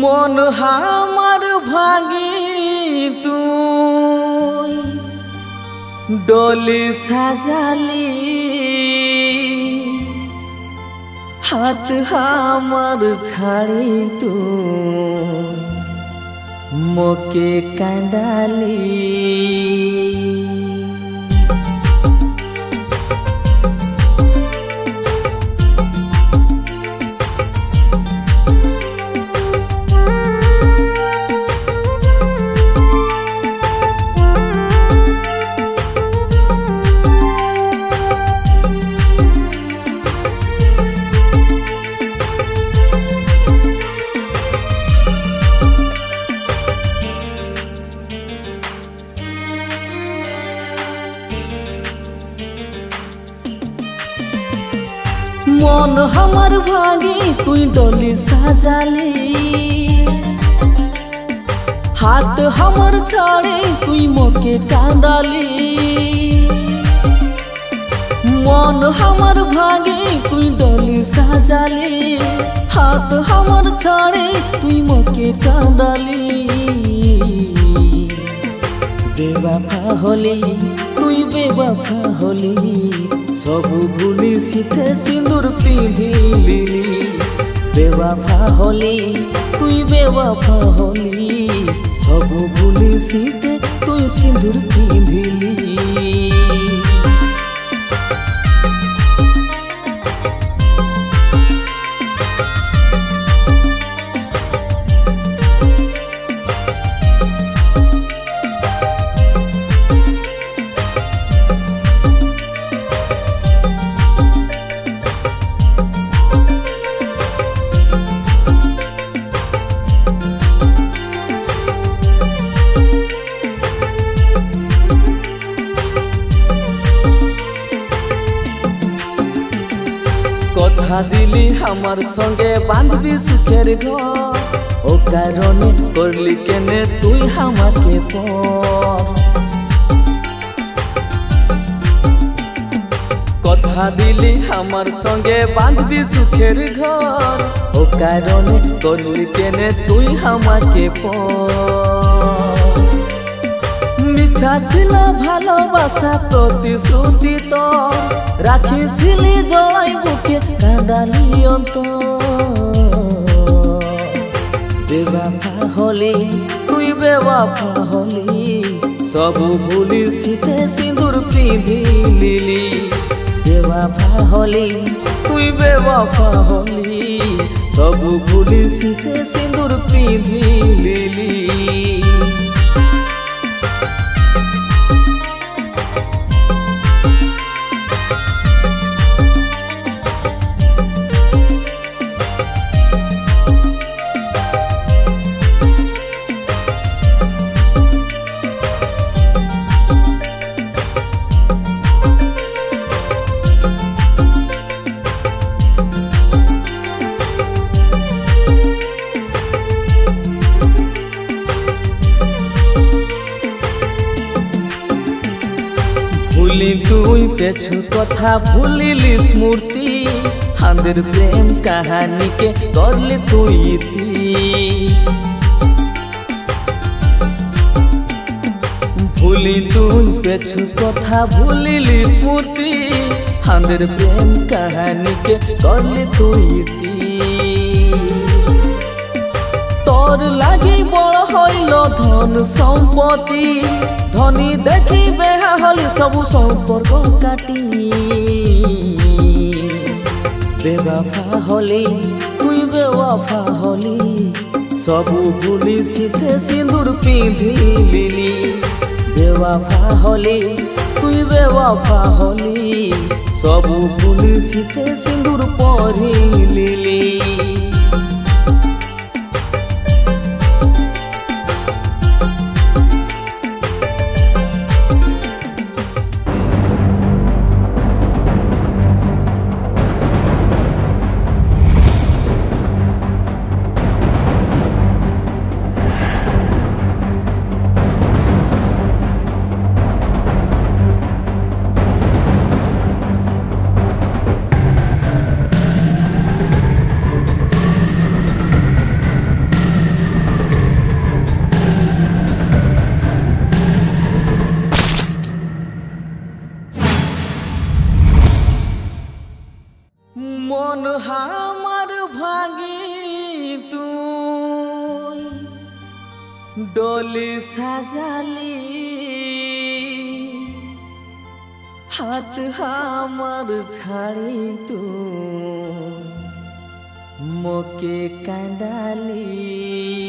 মন হামার ভাগে তুই। ডলি সাজালি হাত হামার ছাড়ি তুই। মোকে কাঁদালি। মন আমার ভাগে তুই ডলি সাজালি। হাত আমার ছাড়ে, তুই মোকে কাঁদালি। মন আমার ভাগে তুই ডলি সাজালি। হাত আমার ছাড়ে, তুই মোকে কাঁদালি। বেবাফা হলি তুই বেবাফা হলি সবু ভুলি সিথে সিন্দুর পিঁধিলি। বেওয়াফা হলি, তুই বেওয়াফা হলি। সবু ভুলি সিথে তুই সিন্দুর পিঁধিলি। কথা দিলি আমার সঙ্গে বাঁধবি সুখের ঘর ও কারণে করলি কেনে তুই আমাকে পর কথা দিলি আমার সঙ্গে বাঁধবি সুখের ঘর ও কারণে করলি কেনে তুই আমাকে পর মিঠা ছিল ভালোবাসা প্রতিশ্রুতি তো। রাখিছিলি জয় বুকে কাঁদালি বেবাফা হলি, তুই বেবাফা হলি। সবু ভুলি শীতে সিঁদুর পিঁধিলি বেবাফা হলি, তুই বেবাফা হলি। সবু ভুলি শীতে সিঁদুর পিঁধিলি তুই পেছু কথা ভুলিলি স্মৃতি আমাদের প্রেম কাহানিকে করলি তুই ইতি ভুলি তুই পেছু কথা ভুলিলি স্মৃতি আমাদের প্রেম কাহানিকে করলি তুই ইতি তোর লাগি বড় হইল ধন সম্পত্তি ধনী দেখি বেহা হলি সবু সম্পর্ক কাটি বেবাফা হলি তুই বেওয়াফা হলি সবু ভুলি সিথে সিঁদুর পিঁধিলি বেওয়াফা হলি তুই বেওয়াফা হলি সবু ভুলি সিথে সিঁদুর পরিলিলি জীবন হামার ভাঙি তুই। ডলি সাজালি হাত হামার ছাড়ি তু মোকে কাঁদালি।